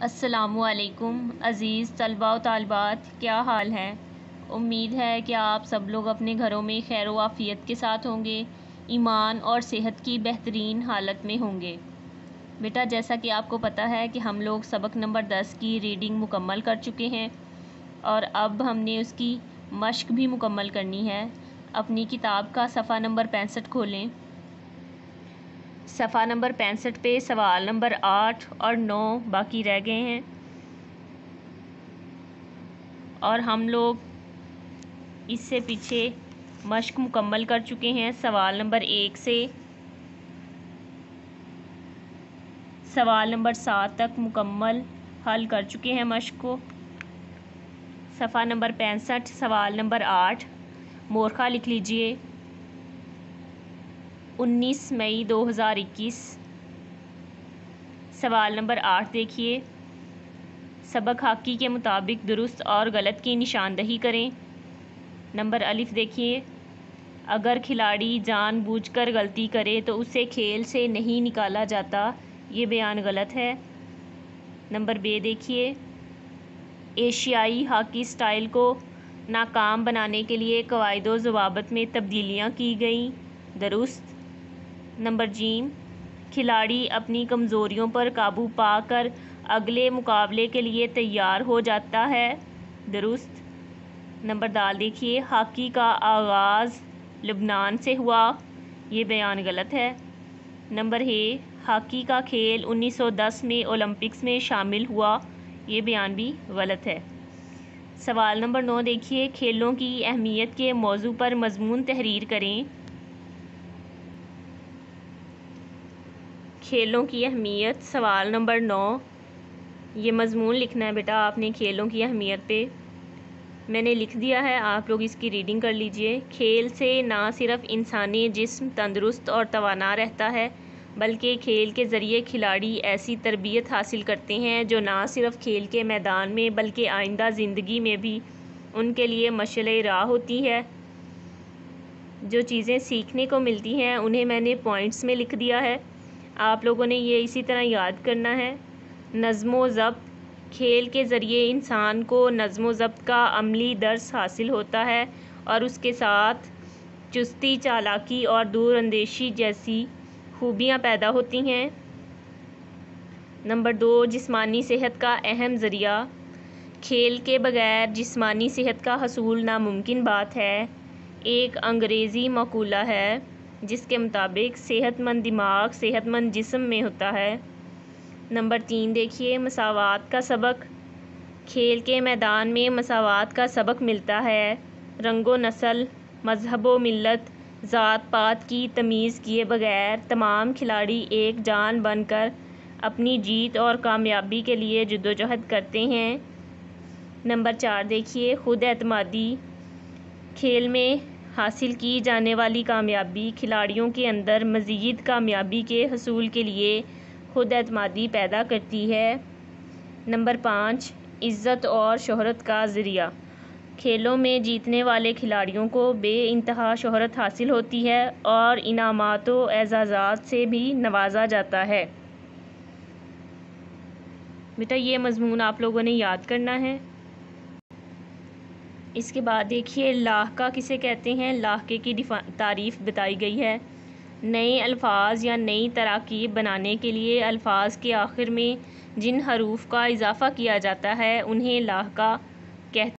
असलकुम अज़ीज़, तलबा तालबात, क्या हाल है? उम्मीद है कि आप सब लोग अपने घरों में खैर वाफ़ियत के साथ होंगे, ईमान और सेहत की बेहतरीन हालत में होंगे। बेटा, जैसा कि आपको पता है कि हम लोग सबक नंबर दस की रीडिंग मुकम्मल कर चुके हैं और अब हमने उसकी मश्क भी मुकम्मल करनी है। अपनी किताब का सफ़ा नंबर पैंसठ खोलें। सफ़ा नंबर पैंसठ पे, सवाल नंबर आठ और नौ बाकी रह गए हैं। और हम लोग इससे पीछे मश्क मुकम्मल कर चुके हैं। सवाल नंबर एक से, सवाल नंबर सात तक मुकम्मल हल कर चुके हैं मश्क को। सफ़ा नंबर पैंसठ, सवाल नंबर आठ, मोरखा लिख लीजिए। उन्नीस मई 2021 सवाल नंबर आठ देखिए। सबक हाकी के मुताबिक दुरुस्त और गलत की निशानदही करें। नंबर अलिफ देखिए। अगर खिलाड़ी जानबूझकर गलती करे तो उसे खेल से नहीं निकाला जाता। ये बयान गलत है। नंबर बे देखिए। एशियाई हॉकी स्टाइल को नाकाम बनाने के लिए कवायद जवाबत में तब्दीलियाँ की गई। दुरुस्त नंबर जीम खिलाड़ी अपनी कमज़ोरियों पर काबू पाकर अगले मुकाबले के लिए तैयार हो जाता है। दुरुस्त। नंबर दाल, देखिए, हॉकी का आगाज़ लबनान से हुआ। ये बयान गलत है। नंबर है हॉकी का खेल 1910 में ओलंपिक्स में शामिल हुआ। ये बयान भी गलत है। सवाल नंबर नौ, देखिए, खेलों की अहमियत के मौजू पर मजमून तहरीर करें। खेलों की अहमियत, सवाल नंबर नौ। ये मजमून लिखना है बेटा, आपने खेलों की अहमियत पे। मैंने लिख दिया है, आप लोग इसकी रीडिंग कर लीजिए। खेल से ना सिर्फ़ इंसानी जिस्म तंदुरुस्त और तवाना रहता है, बल्कि खेल के ज़रिए खिलाड़ी ऐसी तरबियत हासिल करते हैं जो ना सिर्फ़ खेल के मैदान में, बल्कि आइंदा ज़िंदगी में भी उनके लिए मशल राह होती है। जो चीज़ें सीखने को मिलती हैं, उन्हें मैंने पॉइंट्स में लिख दिया है। आप लोगों ने ये इसी तरह याद करना है। नज़म ज़ब्त खेल के ज़रिए इंसान को नज़म ज़ब्त का अमली दर्स हासिल होता है और उसके साथ चुस्ती, चालाकी और दूरअंदेशी जैसी खूबियाँ पैदा होती हैं। नंबर दो, जिस्मानी सेहत का अहम ज़रिया। खेल के बगैर जिस्मानी सेहत का हसूल नामुमकिन बात है। एक अंग्रेज़ी मकूला है। जिसके मुताबिक सेहतमंद दिमाग, सेहतमंद जिसम में होता है। नंबर तीन, देखिए, मसावत का सबक। खेल के मैदान में मसावत का सबक मिलता है। रंगो नस्ल, मज़हब व मिलत ज़ात पात की तमीज़ किए बगैर तमाम खिलाड़ी एक जान बनकर अपनी जीत और कामयाबी के लिए जद्दोजहद करते हैं। नंबर चार, देखिए, खुद एतमादी। खेल में हासिल की जाने वाली कामयाबी खिलाड़ियों के अंदर मज़ीद कामयाबी के हसूल के लिए खुद अतमादी पैदा करती है। नंबर पाँच, इज़्ज़त और शहरत का ज़रिया। खेलों में जीतने वाले खिलाड़ियों को बे इंतहा शहरत हासिल होती है और इनामात एजाज़ात से भी नवाजा जाता है। बेटा, ये मजमून आप लोगों ने याद करना है। इसके बाद देखिए, लाहका किसे कहते हैं? लाहके की तारीफ़ बताई गई है। नए अल्फाज या नई तराकीब बनाने के लिए अल्फाज के आखिर में जिन हरूफ का इजाफ़ा किया जाता है, उन्हें लाहका कहते